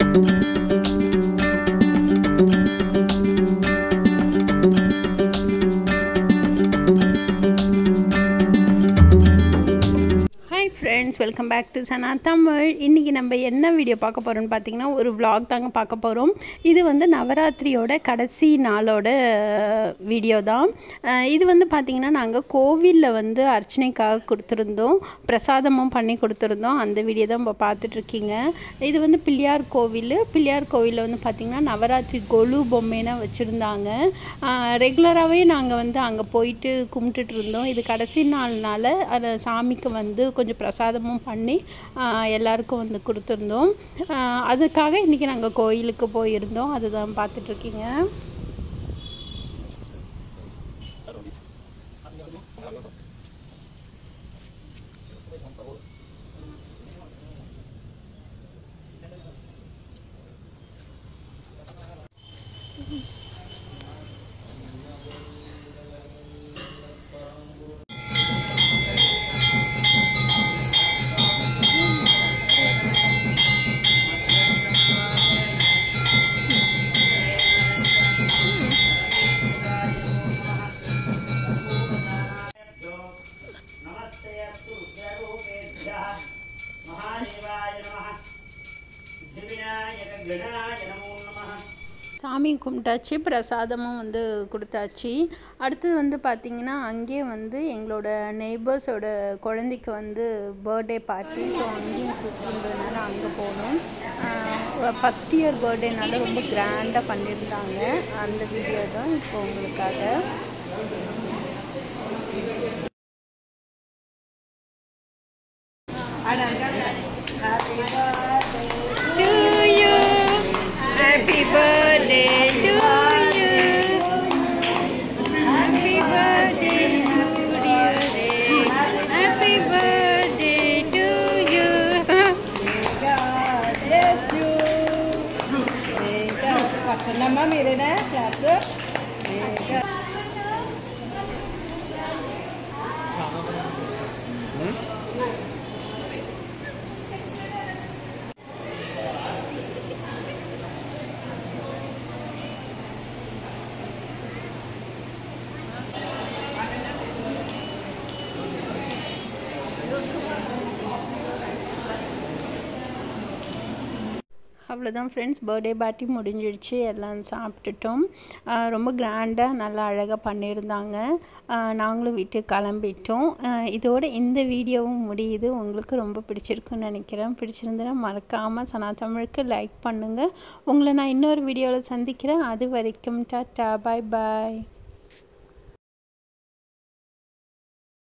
Thank you. Welcome back to Sana Tamil இன்றைக்கி நம்ம என்ன வீடியோ பார்க்க போகிறோம்னு பார்த்தீங்கன்னா ஒரு வ்ளாக் தாங்க பார்க்க போகிறோம் இது வந்து நவராத்திரியோட கடைசி நாளோட வீடியோ தான். இது வந்து பார்த்திங்கன்னா நாங்கள் கோவிலில் வந்து அர்ச்சனைக்காக கொடுத்துருந்தோம். பிரசாதமும் பண்ணி கொடுத்துருந்தோம். அந்த வீடியோ தான் இப்போ பார்த்துட்ருக்கீங்க இது வந்து பிள்ளையார் கோவில். பிள்ளையார் கோவிலில் வந்து பார்த்திங்கன்னா நவராத்திரி கொலு பொம்மைனா வச்சுருந்தாங்க. ரெகுலராகவே நாங்கள் வந்து அங்கே போயிட்டு கும்பிட்டுட்டு இருந்தோம். இது கடைசி நாள்னால அந்த சாமிக்கு வந்து கொஞ்சம் பிரசாதமும் பிரசாதமும் பண்ணி எல்லாருக்கும் வந்து கொடுத்துருந்தோம் அதுக்காக இன்னைக்கு நாங்கள் கோயிலுக்கு போயிருந்தோம் அதுதான் பார்த்துட்ருக்கீங்க Mm-hmm. சாமி கும்பிட்டாச்சு பிரசாதமும் வந்து கொடுத்தாச்சு. அடுத்தது வந்து பார்த்திங்கன்னா அங்கேயே வந்து எங்களோட நெய்பர்ஸோட குழந்தைக்கு வந்து பர்த்டே பார்ட்டி ஸோ அங்கேயும் கூப்பிட்டுன்றதுனால அங்கே போனோம். ஃபஸ்ட் இயர் பர்த்டேனால ரொம்ப கிராண்டாக பண்ணியிருந்தாங்க. அந்த வீடியோ தான் இப்போ உங்களுக்காக. to नमः मेरे न क्लास அவ்வளோதான் ஃப்ரெண்ட்ஸ் பர்த்டே பார்ட்டி முடிஞ்சிடுச்சு. எல்லாம் சாப்பிட்டுட்டோம். ரொம்ப கிராண்டாக நல்லா அழகாக பண்ணியிருந்தாங்க. நாங்களும் வீட்டுக்கு கிளம்பிட்டோம். இதோட இந்த வீடியோவும் முடியுது. உங்களுக்கு ரொம்ப பிடிச்சிருக்குன்னு நினைக்கிறேன். பிடிச்சிருந்ததுன்னா மறக்காமல் சனா தமிழுக்கு லைக் பண்ணுங்கள் உங்களை நான் இன்னொரு வீடியோவில் சந்திக்கிறேன். அது வரைக்கும் டாட்டா பாய் பாய்